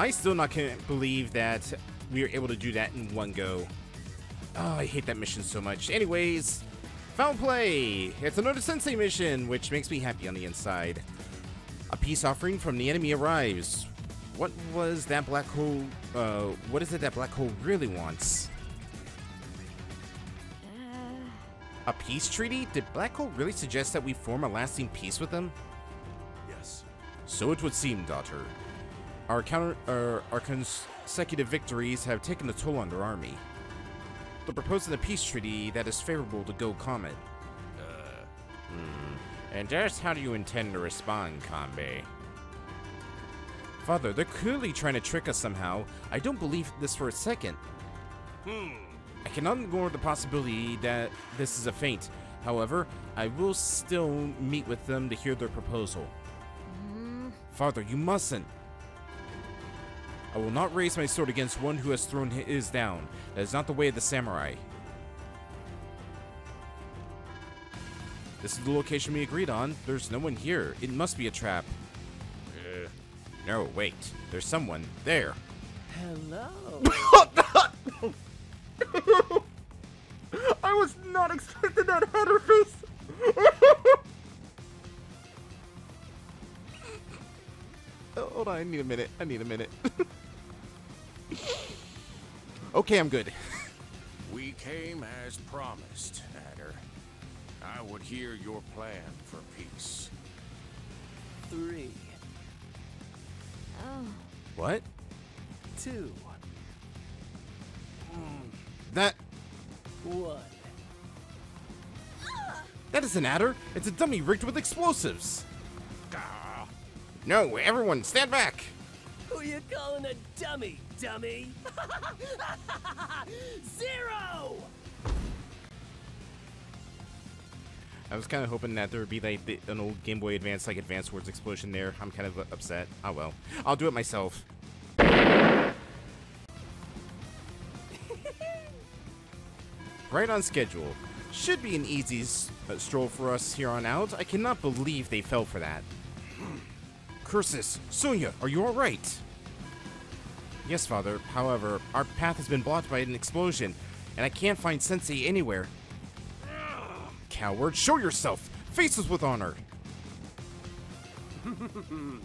I still not can't believe that we were able to do that in one go. Oh, I hate that mission so much. Anyways, foul play. It's another Sensei mission, which makes me happy on the inside. A peace offering from the enemy arrives. What was that black hole? Uh, what is it that black hole really wants? A peace treaty? Did Black Hole really suggest that we form a lasting peace with them? Yes. So it would seem, daughter. Our counter, uh, our consecutive victories have taken a toll on their army. They're proposing a peace treaty that is favorable to Gold Comet. Uh, And just how do you intend to respond, Kanbei? Father, they're clearly trying to trick us somehow. I don't believe this for a second. hmm. I cannot ignore the possibility that this is a feint. However, I will still meet with them to hear their proposal. Father, you mustn't. I will not raise my sword against one who has thrown his down. That is not the way of the samurai. This is the location we agreed on. There's no one here. It must be a trap. Uh, no, wait. There's someone there. Hello. I was not expecting that Adder face. Oh, Hold on, I need a minute. I need a minute. okay, I'm good. We came as promised, Adder. I would hear your plan for peace. Three, Oh, What? two, That one. that is an adder. It's a dummy rigged with explosives. Gah! No, everyone, stand back. Who are you calling a dummy, dummy? Zero! I was kind of hoping that there would be like the, an old Game Boy Advance like Advance Wars explosion there. I'm kind of upset. Oh well, I'll do it myself. right on schedule. Should be an easy s- uh, stroll for us here on out. I cannot believe they fell for that. Cursus, Sonja, are you all right? Yes, father. However, our path has been blocked by an explosion, and I can't find Sensei anywhere. Coward, show yourself! Face us with honor! boom,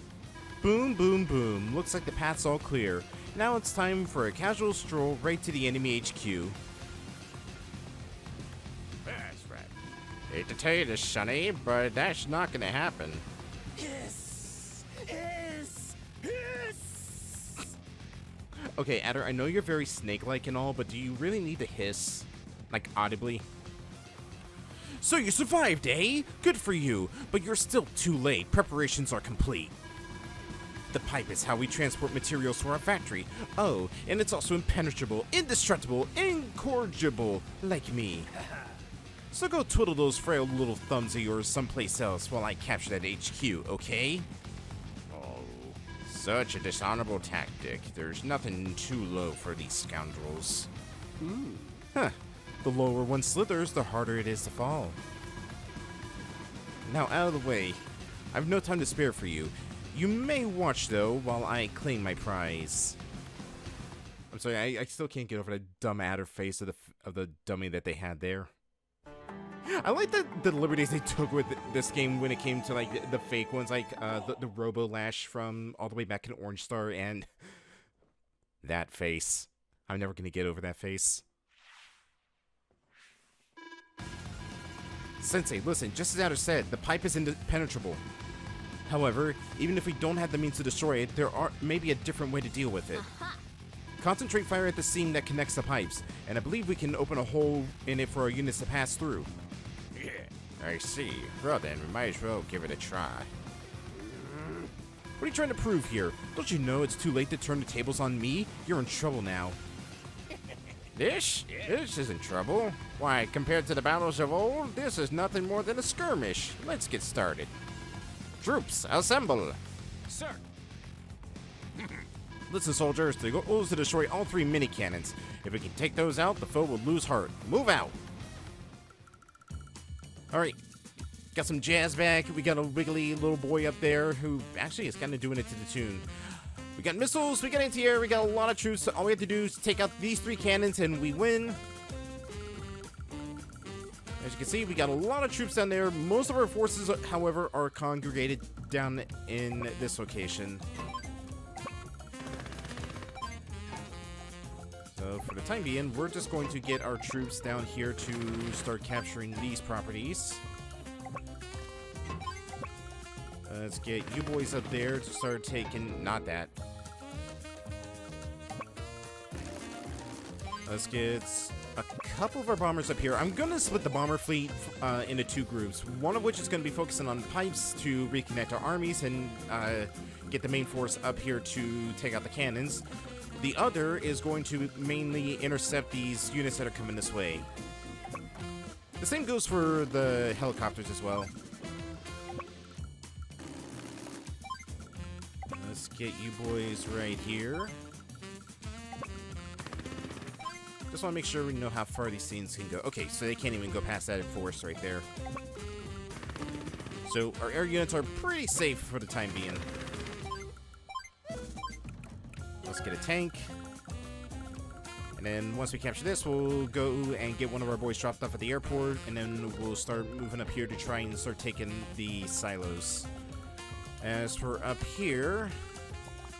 boom, boom. Looks like the path's all clear. Now it's time for a casual stroll right to the enemy HQ. That's right. Hate to tell you this, Sonny, but that's not gonna happen. Okay, Adder, I know you're very snake-like and all, but do you really need to hiss? Like, audibly? So you survived, eh? Good for you, but you're still too late. Preparations are complete. The pipe is how we transport materials to our factory. Oh, and it's also impenetrable, indestructible, incorrigible, like me. So go twiddle those frail little thumbs of yours someplace else while I capture that HQ, okay? Such a dishonorable tactic. There's nothing too low for these scoundrels. Hmm. Huh. The lower one slithers, the harder it is to fall. Now, out of the way. I've no time to spare for you. You may watch, though, while I claim my prize. I'm sorry, I, I still can't get over that dumb adder face of the f- of the dummy that they had there. I like the, the liberties they took with this game when it came to like the, the fake ones, like uh, the, the Robo Lash from all the way back in Orange Star, and that face. I'm never gonna get over that face. Sensei, listen, just as Adder said, the pipe is impenetrable. However, even if we don't have the means to destroy it, there are maybe a different way to deal with it. Concentrate fire at the seam that connects the pipes, and I believe we can open a hole in it for our units to pass through. I see. Well then, we might as well give it a try. What are you trying to prove here? Don't you know it's too late to turn the tables on me? You're in trouble now. This? This isn't trouble. Why, compared to the battles of old, this is nothing more than a skirmish. Let's get started. Troops, assemble! Sir. Listen, soldiers, the goal is to destroy all three mini cannons. If we can take those out, the foe will lose heart. Move out! Alright, got some jazz back. We got a wiggly little boy up there who actually is kind of doing it to the tune. We got missiles, we got anti-air, we got a lot of troops. So all we have to do is take out these three cannons and we win. As you can see, we got a lot of troops down there. Most of our forces, however, are congregated down in this location. So for the time being, we're just going to get our troops down here to start capturing these properties. Let's get you boys up there to start taking... Not that. Let's get a couple of our bombers up here. I'm going to split the bomber fleet uh, into two groups. One of which is going to be focusing on pipes to reconnect our armies and uh, get the main force up here to take out the cannons. The other is going to mainly intercept these units that are coming this way. The same goes for the helicopters as well. Let's get you boys right here. Just want to make sure we know how far these things can go. Okay, so they can't even go past that forest right there. So our air units are pretty safe for the time being. Let's get a tank. And then once we capture this, we'll go and get one of our boys dropped off at the airport, and then we'll start moving up here to try and start taking the silos. As for up here,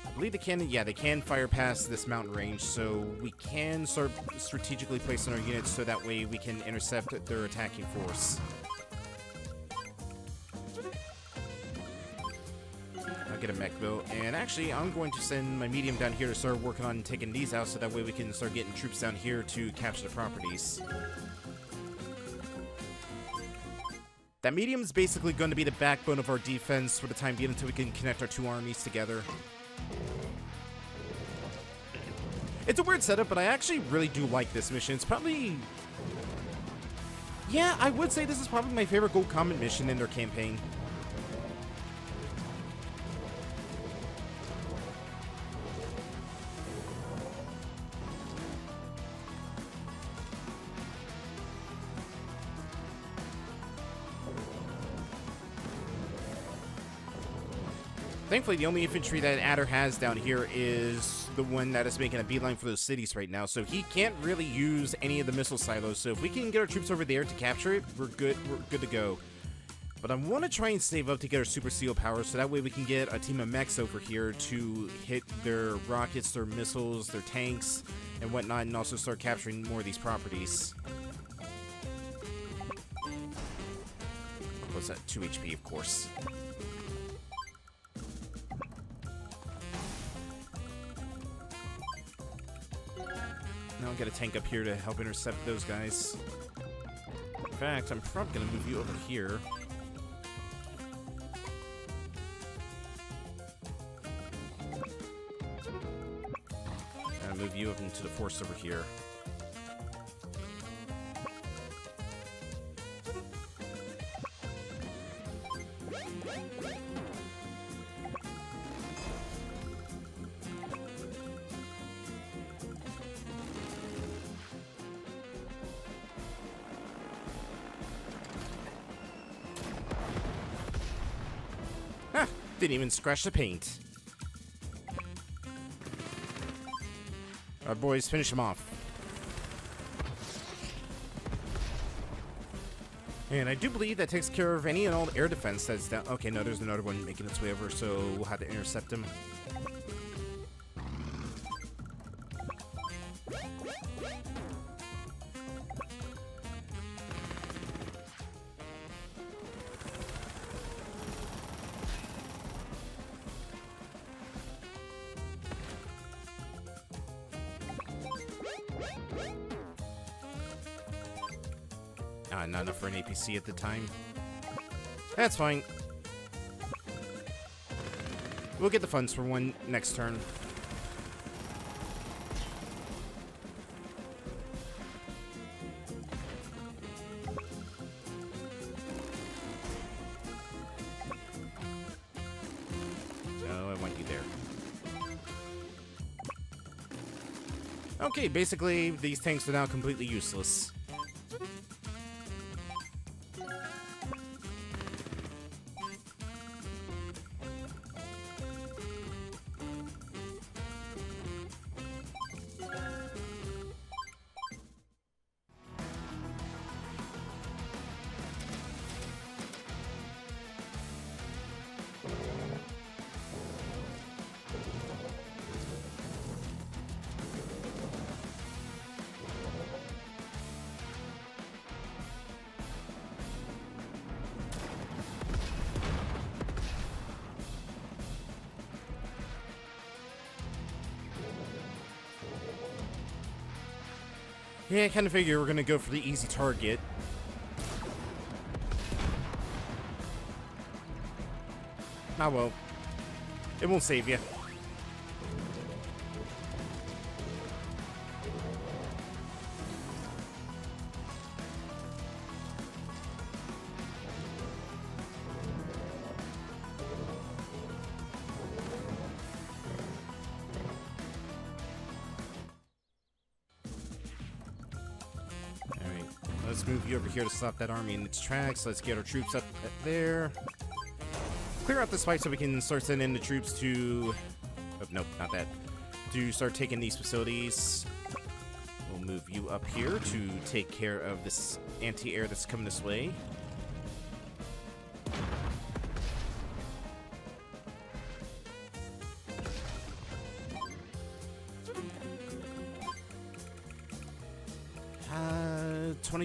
I believe they can, yeah, they can fire past this mountain range, so we can start strategically placing our units so that way we can intercept their attacking force. Get a mech built, and actually, I'm going to send my medium down here to start working on taking these out so that way we can start getting troops down here to capture the properties. That medium is basically going to be the backbone of our defense for the time being until we can connect our two armies together. It's a weird setup, but I actually really do like this mission. It's probably... Yeah, I would say this is probably my favorite Gold Comet mission in their campaign. Thankfully, the only infantry that Adder has down here is the one that is making a beeline for those cities right now, so he can't really use any of the missile silos. So if we can get our troops over there to capture it, we're good. We're good to go. But I want to try and save up to get our super CO power, so that way we can get a team of mechs over here to hit their rockets, their missiles, their tanks, and whatnot, and also start capturing more of these properties. What's that? 2 HP, of course. Now I'll get a tank up here to help intercept those guys. In fact, I'm probably to move you over here. And move you up into the force over here. Didn't even scratch the paint. Alright, boys, finish him off. And I do believe that takes care of any and all air defense that's down. Okay, no, there's another one making its way over, so we'll have to intercept him. APC at the time. That's fine. We'll get the funds for one next turn. I want you there. Okay, basically, these tanks are now completely useless. I kind of figure we're gonna go for the easy target. Ah well. It won't save you. Here to stop that army in its tracks. Let's get our troops up there. Clear out this fight so we can start sending the troops to... Oh, nope, not that. To start taking these facilities. We'll move you up here to take care of this anti-air that's coming this way.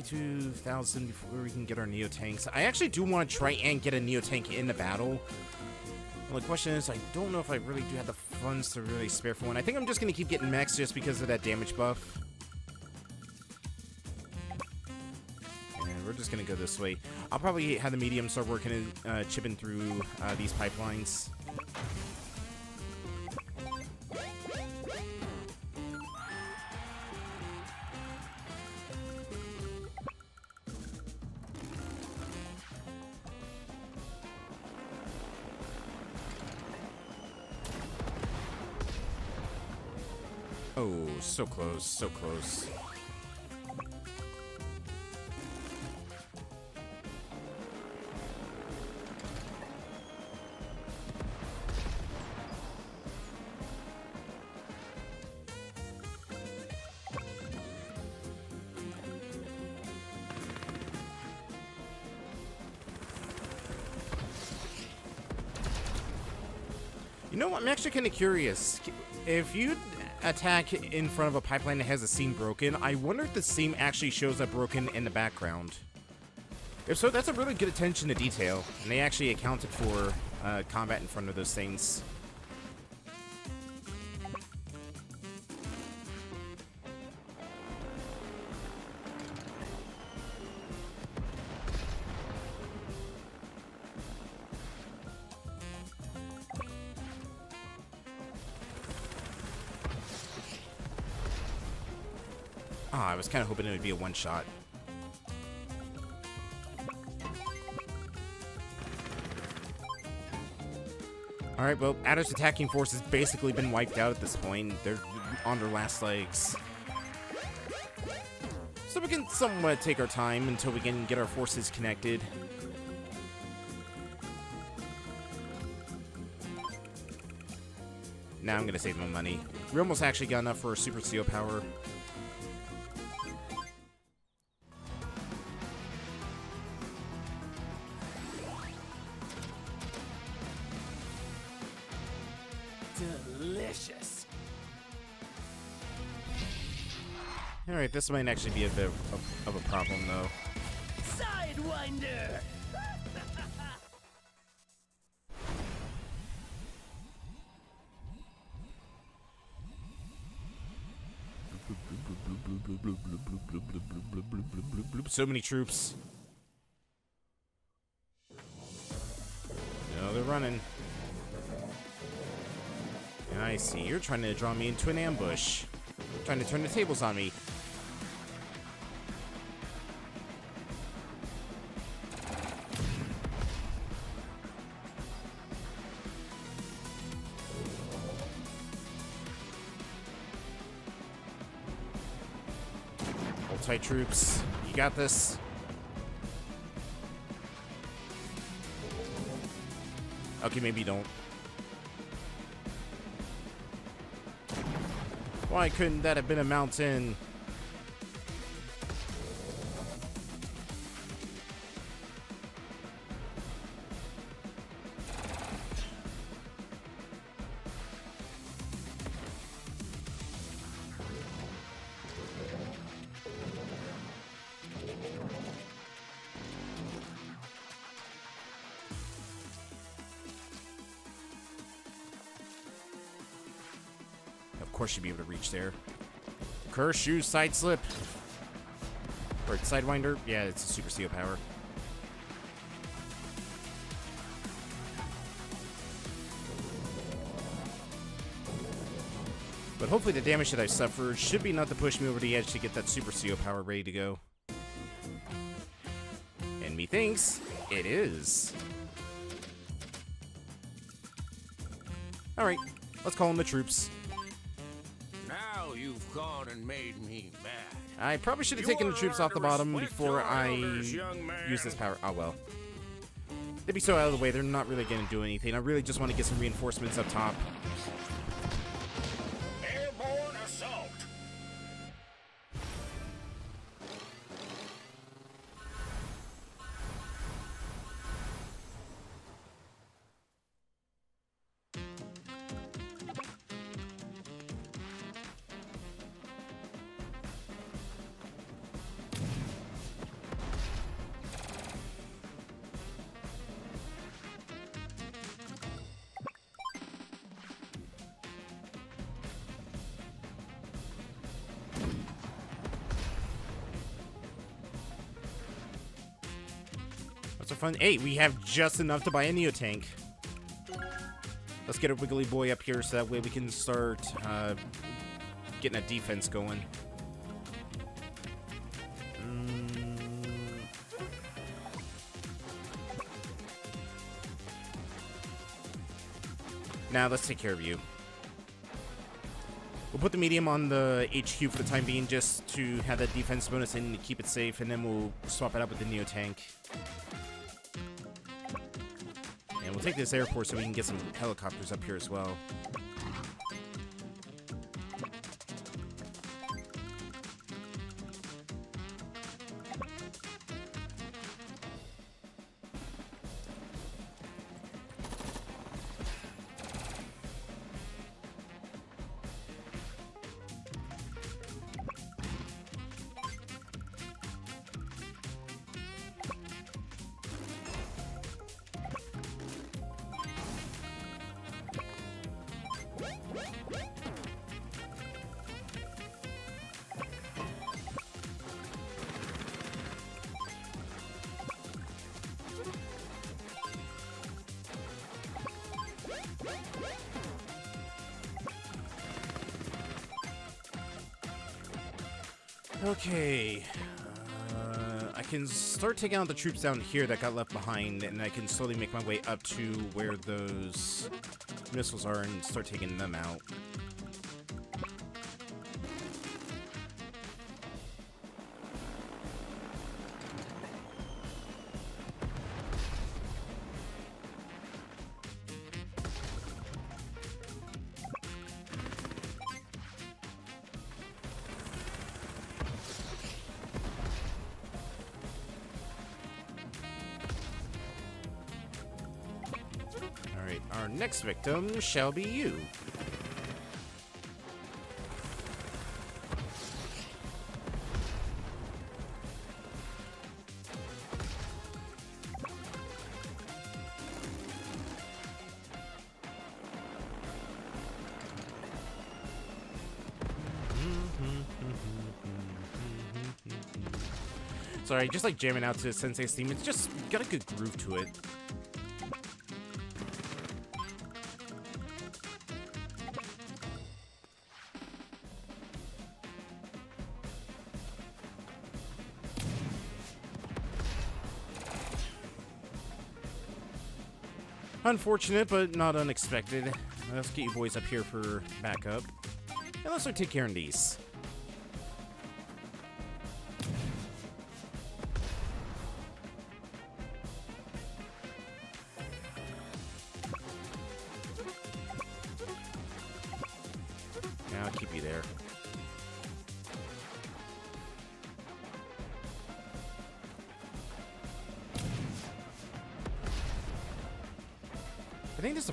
22,000 before we can get our Neo tanks. I actually do want to try and get a Neo tank in the battle. Well, the question is, I don't know if I really do have the funds to really spare for one. I think I'm just going to keep getting mechs just because of that damage buff. And we're just going to go this way. I'll probably have the medium start working and uh, chipping through uh, these pipelines. So close, so close. You know, what I'm actually kind of curious. If you attack in front of a pipeline that has a seam broken, I wonder if the seam actually shows up broken in the background. If so, that's a really good attention to detail, and they actually accounted for uh, combat in front of those things. Was kind of hoping it would be a one-shot. Alright, well, Adder's attacking force has basically been wiped out at this point. They're on their last legs. So we can somewhat take our time until we can get our forces connected. Now I'm gonna save my money. We almost actually got enough for a super CO power. This might actually be a bit of, of a problem, though. Sidewinder. So many troops. No, they're running. I see. You're trying to draw me into an ambush. Trying to turn the tables on me. Troops. You got this. Okay, maybe don't. Why couldn't that have been a mountain? You, side slip. Or Sidewinder? Yeah, it's a Super CO power. But hopefully the damage that I suffered should be enough to push me over the edge to get that Super CO power ready to go. And methinks it is. Alright, let's call in the troops. Gone and made me mad. I probably should have taken the troops off the bottom before I elders, young man. use this power. Oh well. They'd be so out of the way, they're not really going to do anything. I really just want to get some reinforcements up top. Fun. Hey, we have just enough to buy a Neo tank. Let's get a Wiggly Boy up here so that way we can start uh, getting a defense going. Mm. Now let's take care of you. We'll put the medium on the HQ for the time being just to have that defense bonus and keep it safe, and then we'll swap it up with the Neo tank. We'll take this airport so we can get some helicopters up here as well. Okay. Uh, I can start taking out the troops down here that got left behind, and I can slowly make my way up to where those missiles are and start taking them out. Next victim shall be you. Sorry, just like jamming out to Sensei's theme, it's just got a good groove to it. Unfortunate, but not unexpected. Let's get you boys up here for backup. And let's start take care of these.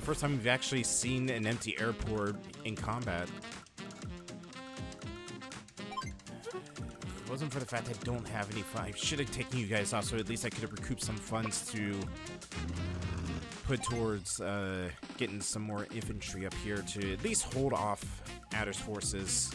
First time we've actually seen an empty airport in combat. If it wasn't for the fact I don't have any fun, I should have taken you guys off so at least I could have recouped some funds to put towards uh, getting some more infantry up here to at least hold off Adder's forces.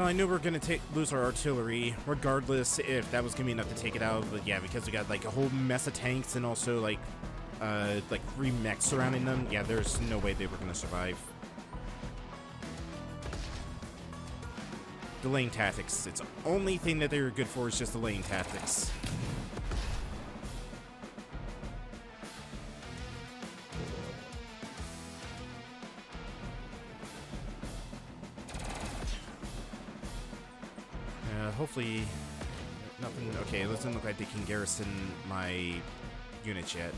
Well, I knew we are gonna lose our artillery, regardless if that was gonna be enough to take it out. But yeah, because we got like a whole mess of tanks and also like, uh, like three mechs surrounding them. Yeah, there's no way they were gonna survive. Delaying tactics. It's the only thing that they were good for is just delaying tactics. Doesn't look like they can garrison my units yet.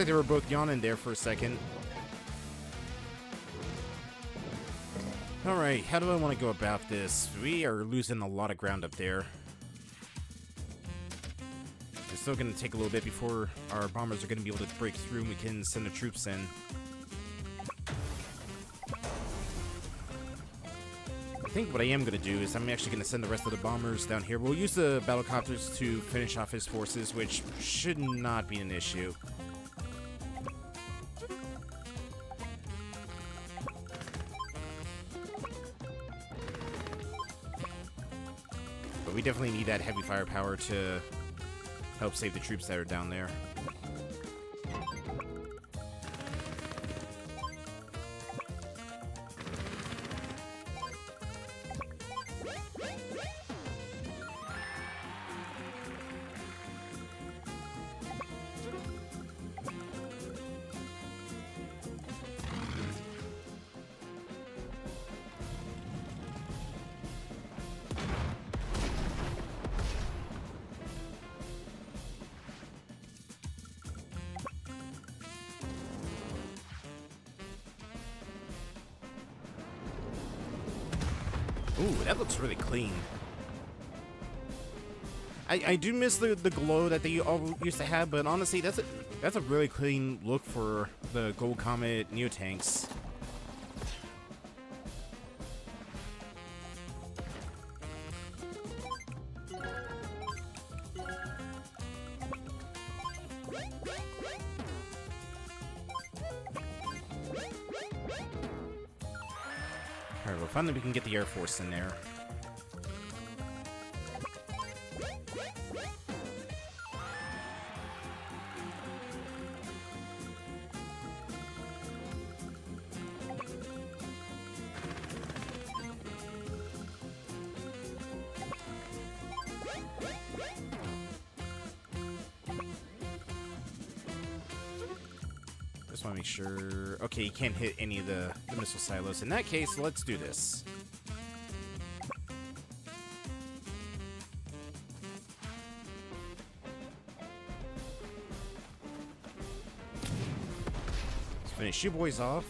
Like they were both yawning there for a second. Alright, how do I want to go about this? We are losing a lot of ground up there. It's still going to take a little bit before our bombers are going to be able to break through and we can send the troops in. I think what I am going to do is I'm actually going to send the rest of the bombers down here. We'll use the battlecopters to finish off his forces, which should not be an issue. Definitely need that heavy firepower to help save the troops that are down there. I, do miss the, the glow that they all used to have, but honestly, that's a that's a really clean look for the Gold Comet Neo tanks. Alright, well finally we can get the Air Force in there. Can't hit any of the, the missile silos. In that case, let's do this. Let's finish you boys off.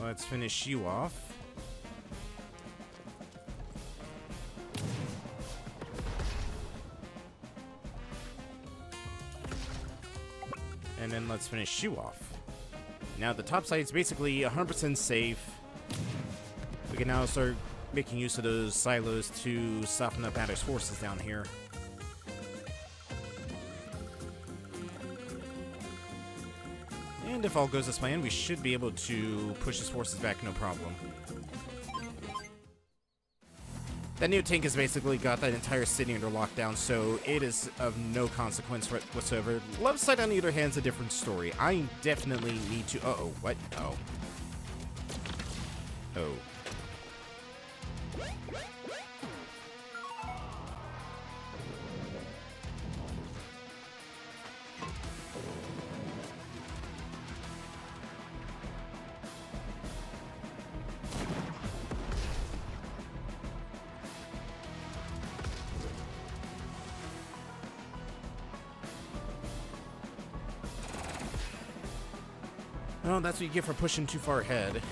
Let's finish you off. Let's finish you off. Now the top side is basically 100% safe. We can now start making use of those silos to soften up Adder's forces down here. And if all goes as planned, we should be able to push his forces back no problem. That new tank has basically got that entire city under lockdown, so it is of no consequence whatsoever. Left side, on the other hand, is a different story. I definitely need to... Uh-oh, what? Oh. Oh. That's what you get for pushing too far ahead.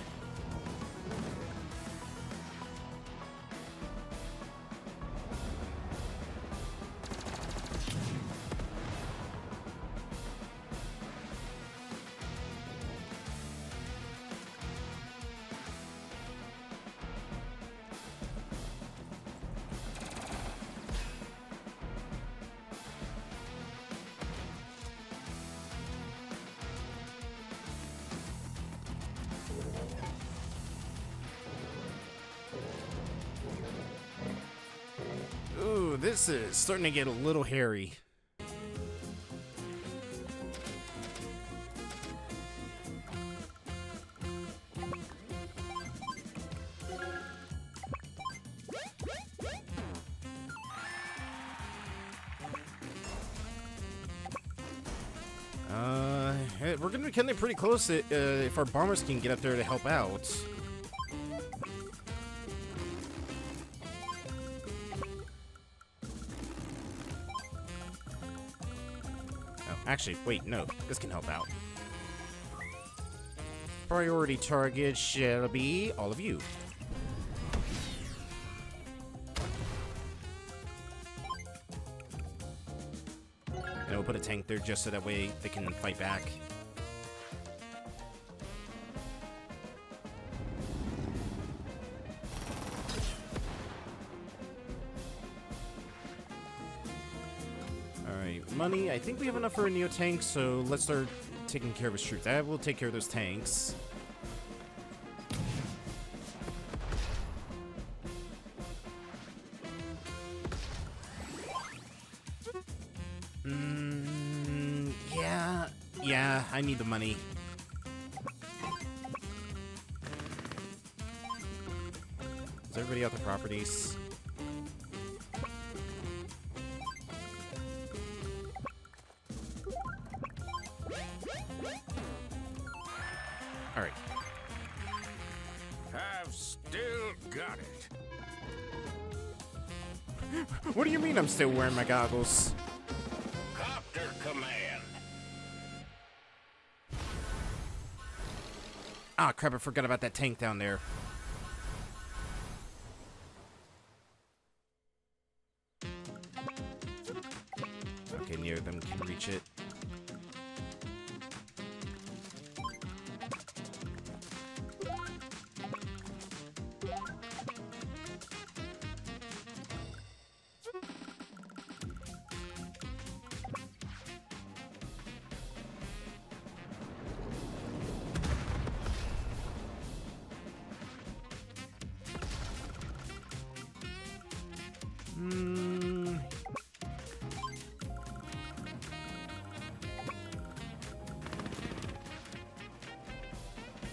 Is starting to get a little hairy. Uh, we're gonna be getting pretty close uh, if our bombers can get up there to help out. Actually, wait, no. This can help out. Priority target shall be all of you. And we'll put a tank there just so that way they can fight back. Money. I think we have enough for a Neo tank, so let's start taking care of his troops. I will take care of those tanks. Mm, yeah, yeah, I need the money. Is everybody out the properties? Wearing my goggles? Copter command. Ah, crap, I forgot about that tank down there. Okay, neither of them can reach it.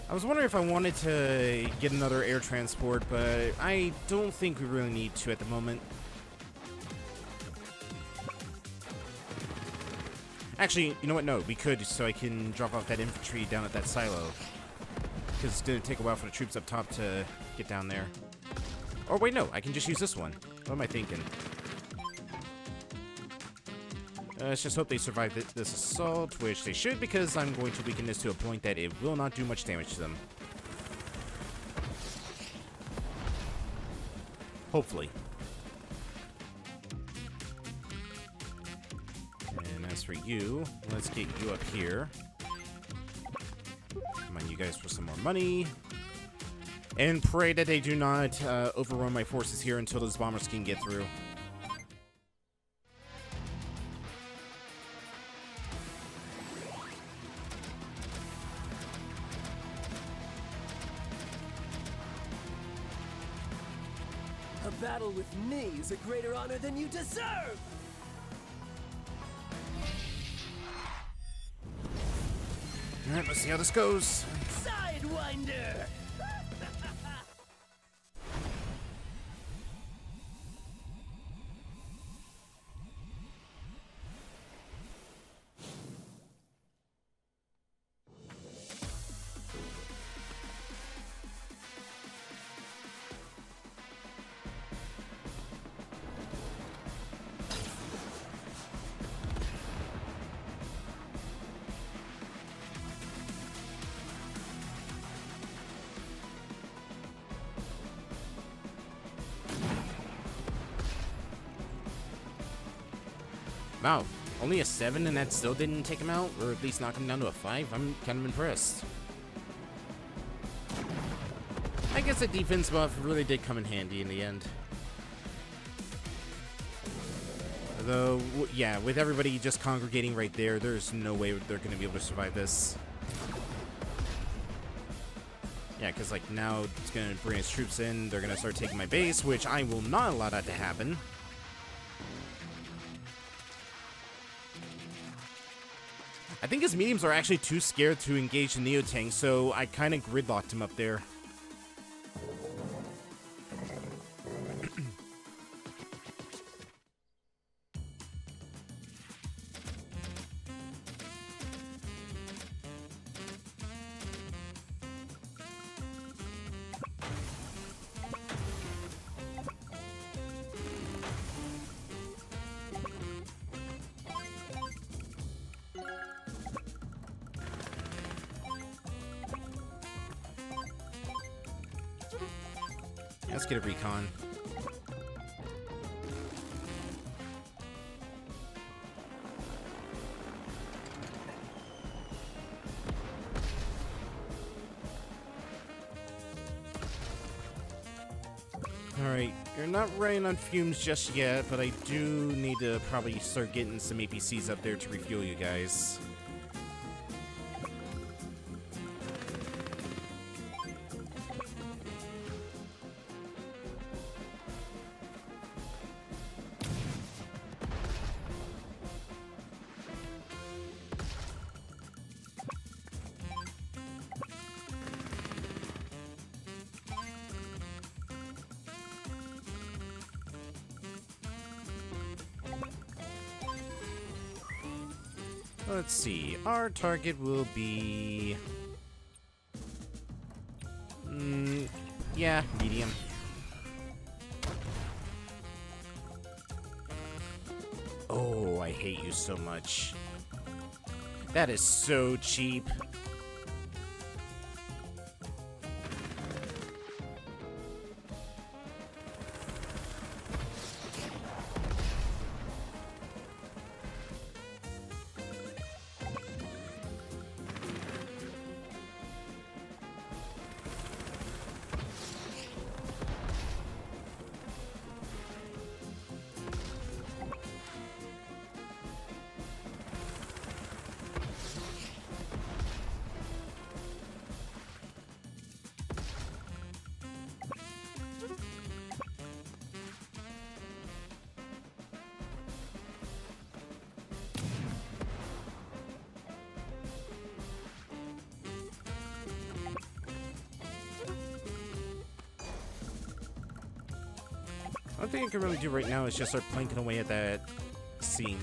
I was wondering if I wanted to get another air transport, but I don't think we really need to at the moment. Actually, you know what? No, we could, so I can drop off that infantry down at that silo. Because it's going to take a while for the troops up top to get down there. Or wait, no, I can just use this one. What am I thinking? Let's just hope they survive th this assault, which they should, because I'm going to weaken this to a point that it will not do much damage to them. Hopefully. And as for you, let's get you up here. Come on, you guys, for some more money. And pray that they do not uh, overrun my forces here until those bombers can get through. Battle with me is a greater honor than you deserve! Alright, let's see how this goes. Sidewinder! Wow, only a 7 and that still didn't take him out? Or at least knock him down to a 5? I'm kind of impressed. I guess the defense buff really did come in handy in the end. Though, yeah, with everybody just congregating right there, there's no way they're going to be able to survive this. Yeah, because, like, now it's going to bring its troops in. They're going to start taking my base, which I will not allow that to happen. I think his mediums are actually too scared to engage the Neotank, so I kind of gridlocked him up there. Get a recon. Alright, you're not running on fumes just yet, but I do need to probably start getting some APCs up there to refuel you guys. Target will be... Mm, yeah, medium. Oh, I hate you so much. That is so cheap. Can really do right now is just start planking away at that scene.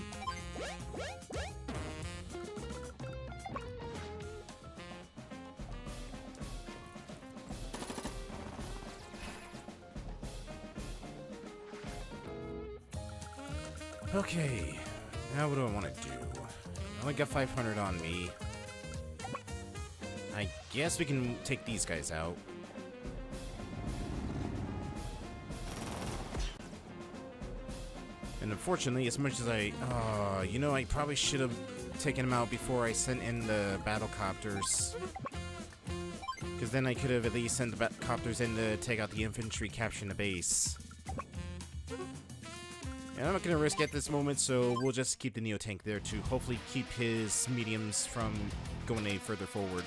Okay, now what do I want to do? I only got 500 on me. I guess we can take these guys out. Unfortunately, as much as I, uh, you know, I probably should have taken him out before I sent in the battle copters. Because then I could have at least sent the battle copters in to take out the infantry capturing the base. And I'm not going to risk at this moment, so we'll just keep the Neo Tank there to hopefully keep his mediums from going any further forward.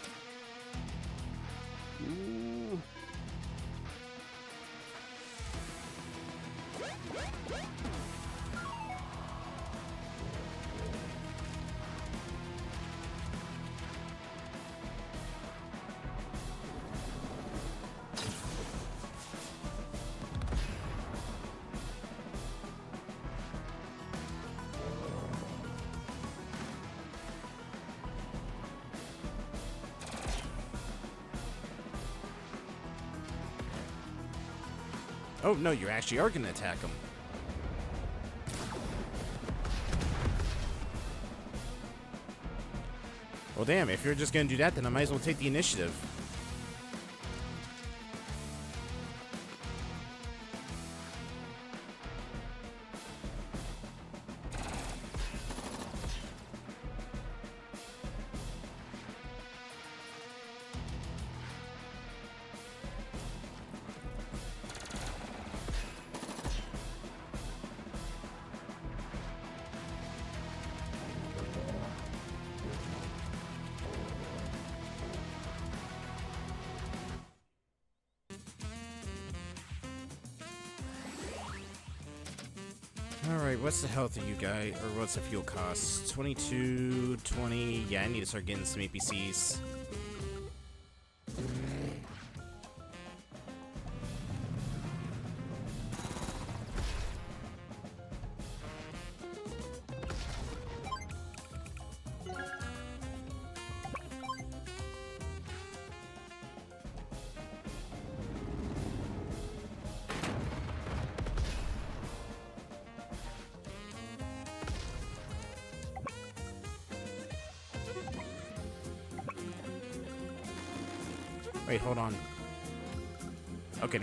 No, you actually are going to attack him. Well, damn, if you're just going to do that, then I might as well take the initiative. Alright, what's the health of you guys, or what's the fuel cost? 22, 20, yeah, I need to start getting some APCs.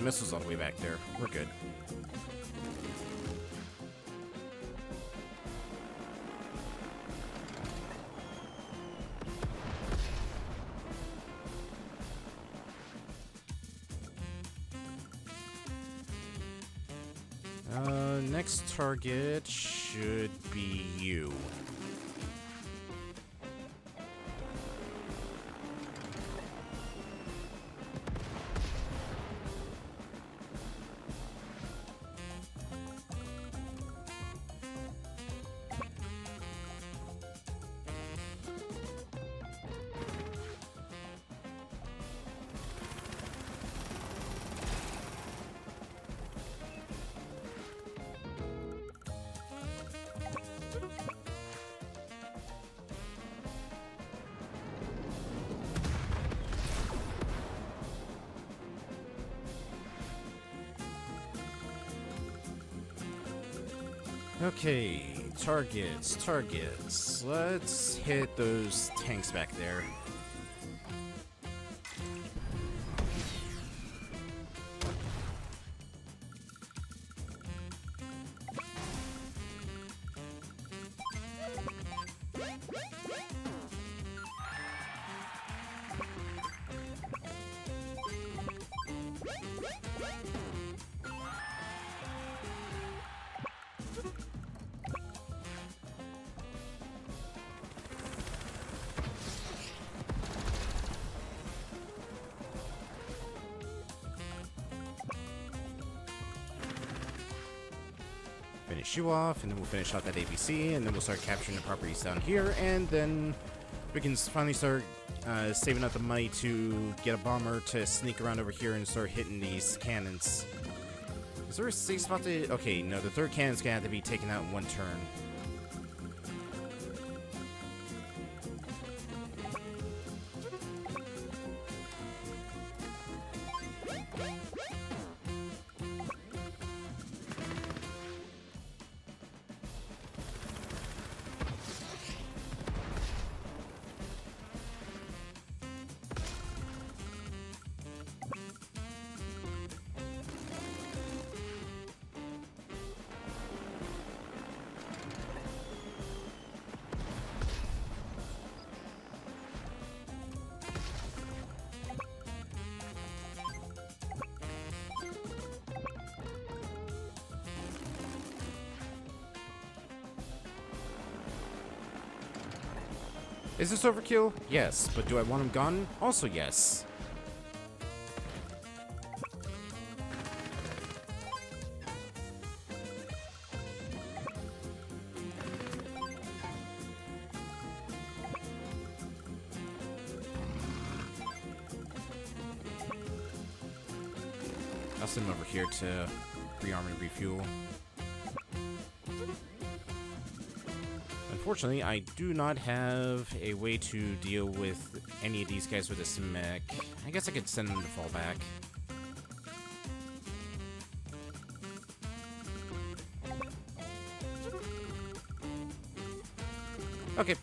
Missile's all the way back there. We're good. Uh, next target should be you. Okay, targets, targets. Let's hit those tanks back there. Off, and then we'll finish off that APC, and then we'll start capturing the properties down here, and then we can finally start uh, saving up the money to get a bomber to sneak around over here and start hitting these cannons. Is there a safe spot to... Okay, no, the third cannon's gonna have to be taken out in one turn. Is this overkill? Yes, but do I want him gone? Also yes. I'll send him over here to rearm and refuel. Unfortunately, I do not have a way to deal with any of these guys with a mech. I guess I could send them to fall back. Okay.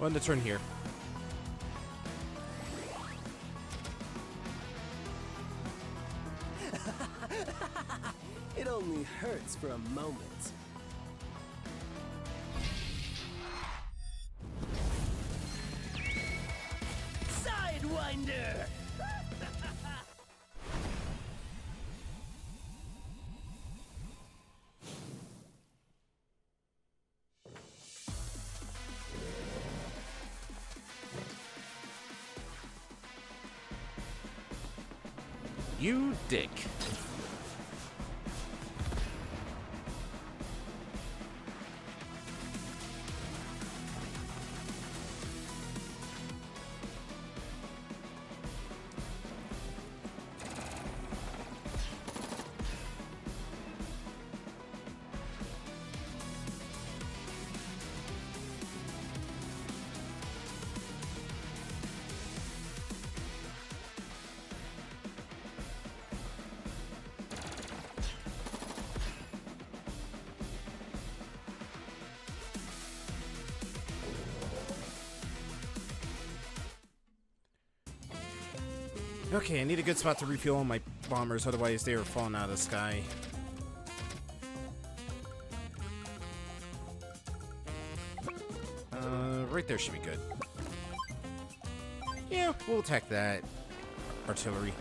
Well, end the turn here. It only hurts for a moment. You dick. Okay, I need a good spot to refuel all my bombers, otherwise they are falling out of the sky. Uh, right there should be good. Yeah, we'll attack that. Artillery.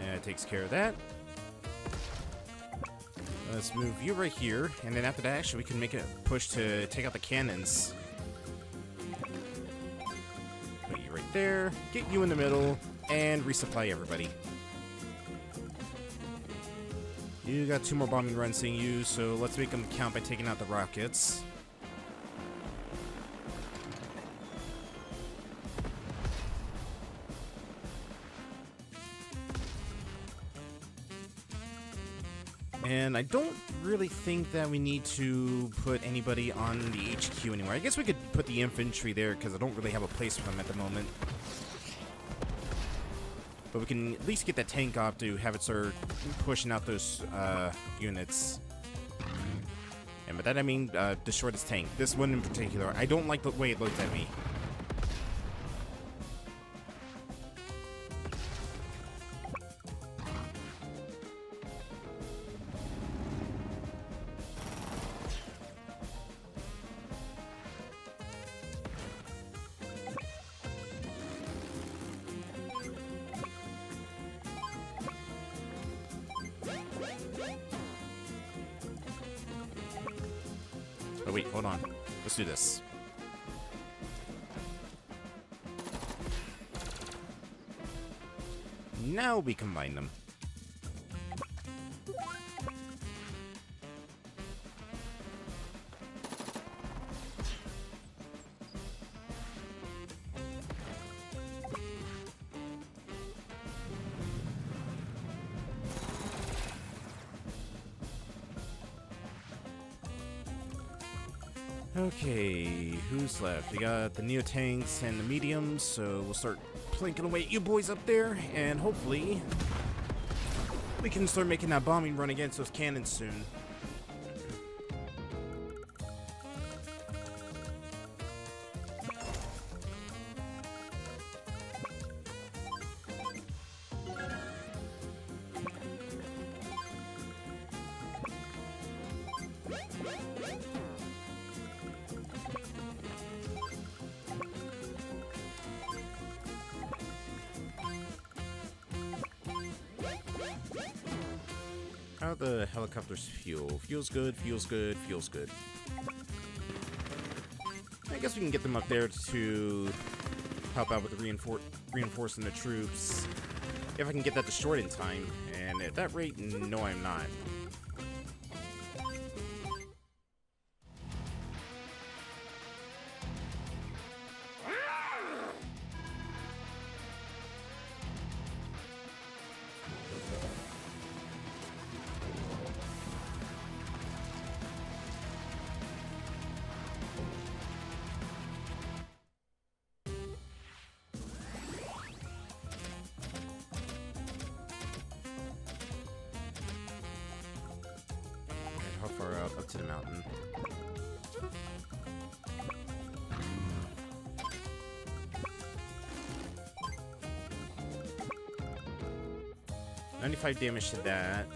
And it takes care of that. Let's move you right here, and then after that, actually, we can make a push to take out the cannons. There, get you in the middle, and resupply everybody. You got two more bombing runs seeing you, so let's make them count by taking out the rockets. And I don't really think that we need to put anybody on the HQ anymore. I guess we could put the infantry there because I don't really have a place for them at the moment. But we can at least get that tank off to have it start pushing out those uh, units. And by that I mean uh, destroy this tank. This one in particular. I don't like the way it looks at me. We combine them. Who's left? We got the Neo tanks and the mediums, so we'll start plinking away at you boys up there, and hopefully we can start making that bombing run against those cannons soon. Good, feels good, feels good. I guess we can get them up there to help out with the reinfor reinforcing the troops. If I can get that destroyed in time. And at that rate, no I'm not. 5 damage to that.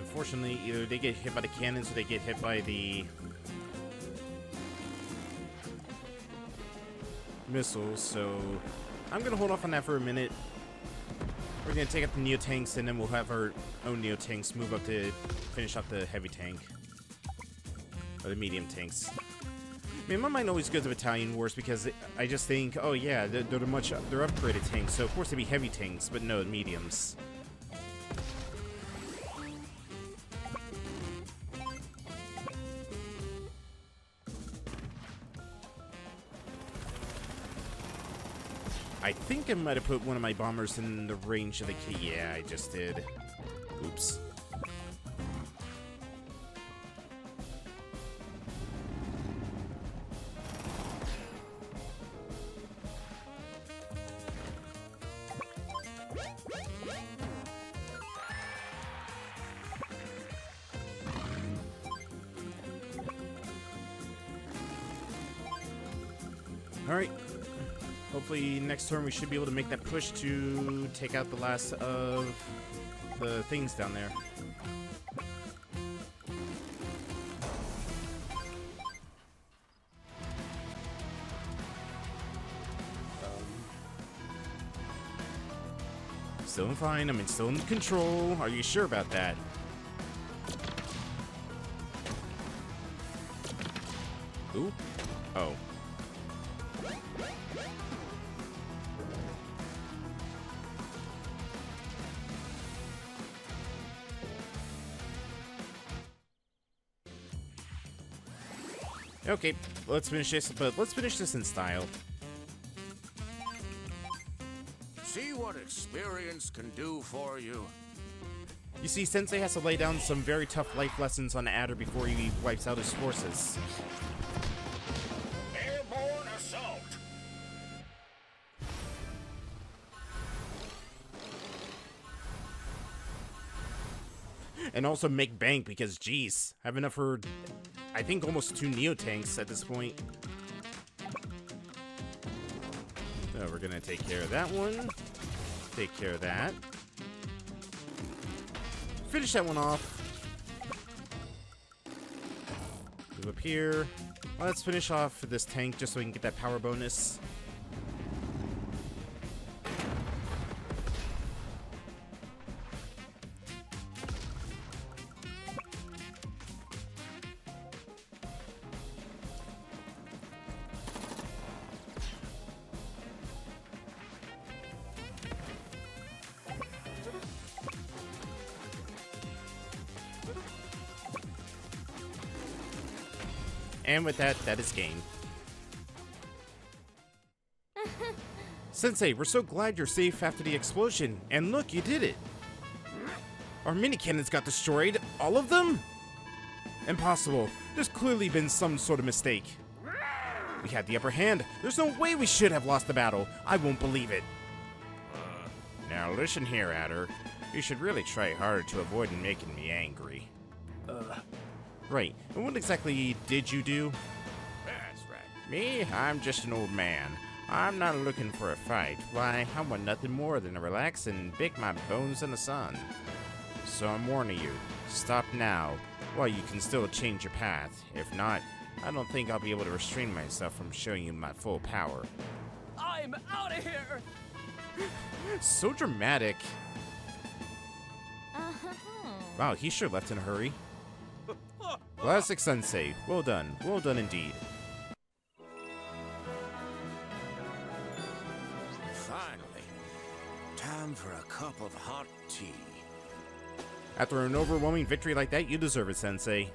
Unfortunately, either they get hit by the cannons or they get hit by the... missiles, so... I'm gonna hold off on that for a minute. We're gonna take out the Neo tanks, and then we'll have our own Neo tanks move up to finish up the heavy tank. Or the medium tanks. Mean, my mind always goes to Battalion Wars because I just think, oh yeah, they're, they're much they're upgraded tanks, so of course they'd be heavy tanks, but no, mediums. I think I might have put one of my bombers in the range of the key. Yeah, I just did. Next turn we should be able to make that push to take out the last of the things down there. Um. Still fine. I'm in still in control. Are you sure about that? Ooh. Oh. Okay, let's finish this, but let's finish this in style. See what experience can do for you. You see, Sensei has to lay down some very tough life lessons on Adder before he wipes out his forces. Airborne assault. And also make bank because, geez, have enough for, I think, almost two Neo tanks at this point. So we're gonna take care of that one. Take care of that. Finish that one off. Move up here. Let's finish off this tank just so we can get that power bonus. And with that, that is game. Sensei, we're so glad you're safe after the explosion. And look, you did it. Our mini cannons got destroyed. All of them? Impossible. There's clearly been some sort of mistake. We had the upper hand. There's no way we should have lost the battle. I won't believe it. now listen here, Adder. You should really try harder to avoid making me angry. Right. And what exactly did you do? That's right. Me? I'm just an old man. I'm not looking for a fight. Why, I want nothing more than to relax and bake my bones in the sun. So I'm warning you, stop now, while you can still change your path. If not, I don't think I'll be able to restrain myself from showing you my full power. I'm out of here! So dramatic. Uh-huh. Wow, he sure left in a hurry. Classic Sensei. Well done. Well done indeed. Finally. Time for a cup of hot tea. After an overwhelming victory like that, you deserve it, Sensei.